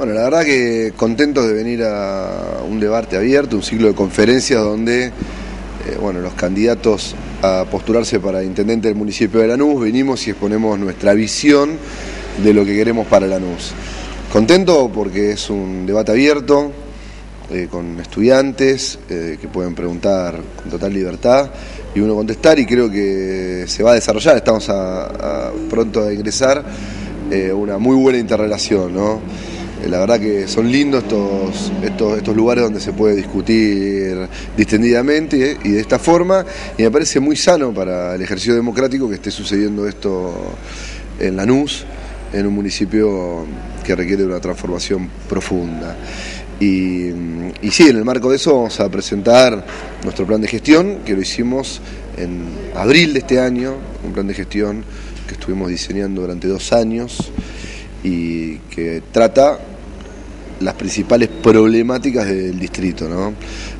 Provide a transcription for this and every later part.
Bueno, la verdad que contentos de venir a un debate abierto, un ciclo de conferencias donde eh, bueno, los candidatos a postularse para intendente del municipio de Lanús venimos y exponemos nuestra visión de lo que queremos para Lanús. Contento porque es un debate abierto, eh, con estudiantes eh, que pueden preguntar con total libertad y uno contestar y creo que se va a desarrollar, estamos pronto a ingresar una muy buena interrelación. ¿no? Eh, la verdad que son lindos estos, estos, estos lugares donde se puede discutir distendidamente y de esta forma, y me parece muy sano para el ejercicio democrático que esté sucediendo esto en Lanús, en un municipio que requiere una transformación profunda. Y, y, sí, en el marco de eso vamos a presentar nuestro plan de gestión, que lo hicimos en abril de este año, un plan de gestión que estuvimos diseñando durante dos años y que trata las principales problemáticas del distrito, ¿no?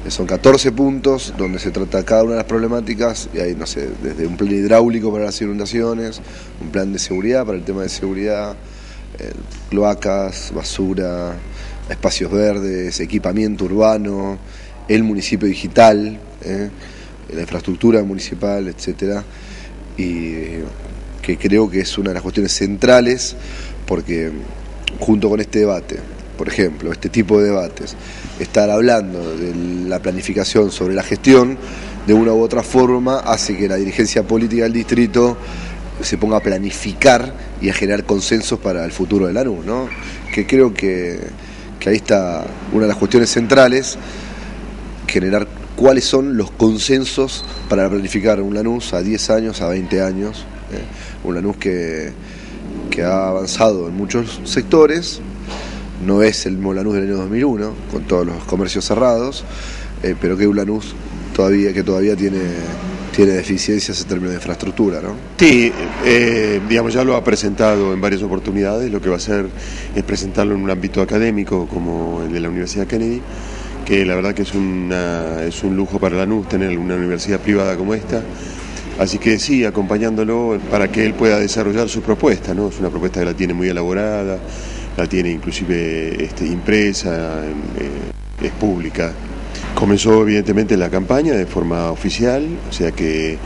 Son 14 puntos donde se trata cada una de las problemáticas y hay, no sé, desde un plan hidráulico para las inundaciones, un plan de seguridad para el tema de seguridad, cloacas, basura, espacios verdes, equipamiento urbano, el municipio digital, ¿eh? la infraestructura municipal, etcétera, y que creo que es una de las cuestiones centrales porque junto con este debate por ejemplo, este tipo de debates, estar hablando de la planificación sobre la gestión, de una u otra forma hace que la dirigencia política del distrito se ponga a planificar y a generar consensos para el futuro de Lanús, ¿no? Que creo que, ahí está una de las cuestiones centrales, generar cuáles son los consensos para planificar un Lanús a 10 años, a 20 años, ¿eh? un Lanús que, que ha avanzado en muchos sectores, no es el mismo Lanús del año 2001, con todos los comercios cerrados, eh, pero que un Lanús todavía, que todavía tiene, tiene deficiencias en términos de infraestructura. ¿no? Sí, eh, digamos, ya lo ha presentado en varias oportunidades, lo que va a hacer es presentarlo en un ámbito académico como el de la Universidad Kennedy, que la verdad que es, una, es un lujo para Lanús tener una universidad privada como esta. Así que sí, acompañándolo para que él pueda desarrollar su propuesta, ¿no? Es una propuesta que la tiene muy elaborada, la tiene inclusive este, impresa, eh, es pública. Comenzó evidentemente la campaña de forma oficial, o sea que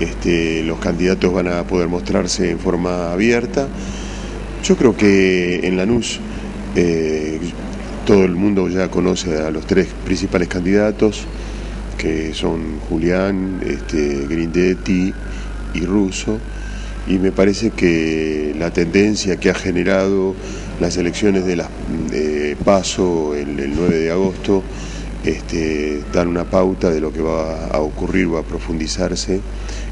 este, los candidatos van a poder mostrarse en forma abierta. Yo creo que en Lanús eh, todo el mundo ya conoce a los tres principales candidatos, que son Julián, este, Grindetti y Russo, y me parece que la tendencia que ha generado las elecciones de, paso el, 9 de agosto este, dan una pauta de lo que va a ocurrir o a profundizarse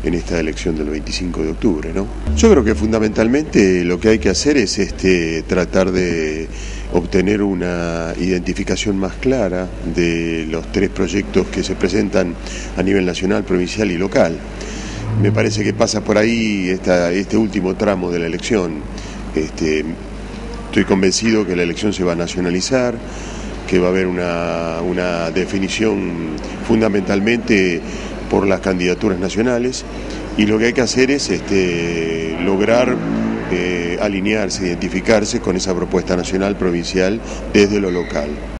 en esta elección del 25 de octubre. ¿no? Yo creo que fundamentalmente lo que hay que hacer es este, tratar de obtener una identificación más clara de los tres proyectos que se presentan a nivel nacional, provincial y local. Me parece que pasa por ahí este último tramo de la elección. Este, Estoy convencido que la elección se va a nacionalizar, que va a haber una, definición fundamentalmente por las candidaturas nacionales y lo que hay que hacer es este, lograr eh, alinearse, identificarse con esa propuesta nacional provincial desde lo local.